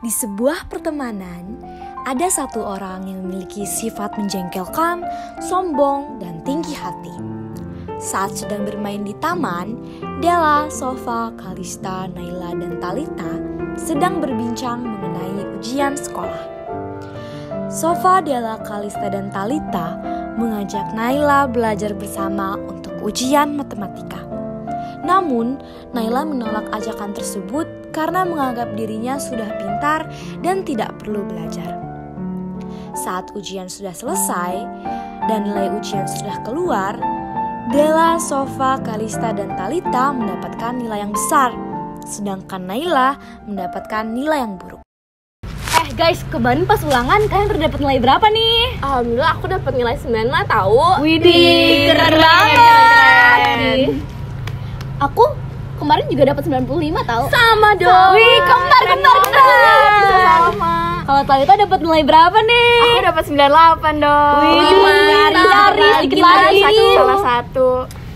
Di sebuah pertemanan, ada satu orang yang memiliki sifat menjengkelkan, sombong, dan tinggi hati. Saat sedang bermain di taman, Della, Sofa, Kalista, Naila, dan Talita sedang berbincang mengenai ujian sekolah. Sofa, Della, Kalista, dan Talita mengajak Naila belajar bersama untuk ujian matematika. Namun, Naila menolak ajakan tersebut karena menganggap dirinya sudah pintar dan tidak perlu belajar. Saat ujian sudah selesai dan nilai ujian sudah keluar, Della, Sofa, Kalista, dan Talita mendapatkan nilai yang besar, sedangkan Naila mendapatkan nilai yang buruk. Eh guys, kemarin pas ulangan kalian udah dapat nilai berapa nih? Alhamdulillah aku dapat nilai 9 lah tahu. Widih, keren banget. Aku kemarin juga dapat 95 tahu. Sama dong. Wih, kembar kembar kembar. Sama. Kalau Talita dapat nilai berapa nih? Aku dapat 98 dong. Wih, lari sedikit lagi. satu salah satu.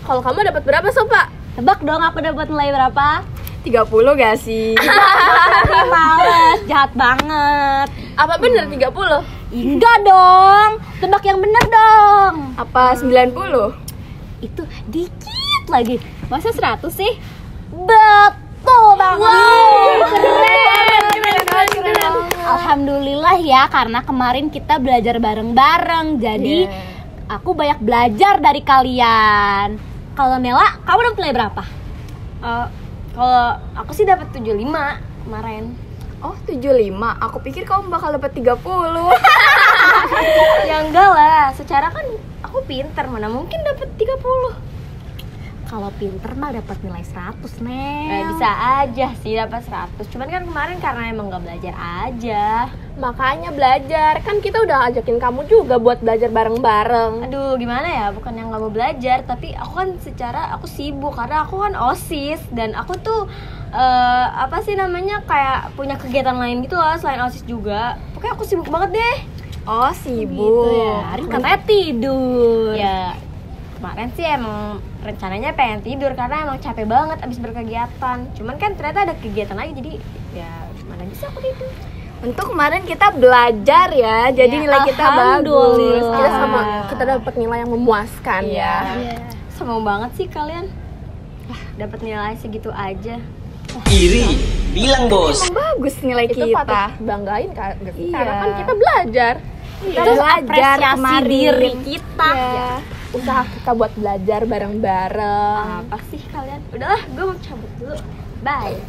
Kalau kamu dapat berapa, Sopa? Tebak dong aku dapat nilai berapa? 30 gak sih? Males, jahat banget. Apa bener 30? Enggak dong. Tebak yang bener dong. Apa 90? Itu dikit lagi. Masa 100 sih? Betul banget. keren, keren, keren, keren. Alhamdulillah ya karena kemarin kita belajar bareng-bareng. Jadi aku banyak belajar dari kalian. Kalau Nela, kamu dapat nilai berapa? Eh, kalau aku sih dapat 75 kemarin. Oh, 75. Aku pikir kamu bakal dapat 30. ya enggak lah, secara kan aku pinter, mana mungkin dapat 30. Kalau pinter mah dapat nilai 100, Nel. Eh, bisa aja sih dapat 100. Cuman kan kemarin karena emang gak belajar aja. Makanya belajar. Kan kita udah ajakin kamu juga buat belajar bareng-bareng. Aduh, gimana ya? Bukan yang gak mau belajar, tapi aku kan secara aku sibuk karena aku kan OSIS dan aku tuh eh, apa sih namanya kayak punya kegiatan lain gitu loh selain OSIS juga. Pokoknya aku sibuk banget deh. Oh, sibuk. Gitu ya. Arin katanya tidur. Ya kemarin sih emang rencananya pengen tidur karena emang capek banget abis berkegiatan. Cuman kan ternyata ada kegiatan lagi jadi ya mana bisa aku tidur. Untuk kemarin kita belajar ya, jadi Ya, nilai kita bagus. Kita sama kita dapat nilai yang memuaskan ya. Iya. Sombong banget sih kalian. Wah, dapat nilai segitu aja. Iri, bilang bos. Bagus nilai Itu kita. patut banggain kan Iya. karena kan kita belajar Kita Itu belajar apresiasi kemarin. diri kita. Iya. Usaha kita buat belajar bareng-bareng Apa sih kalian? Udahlah, gue mau cabut dulu. Bye.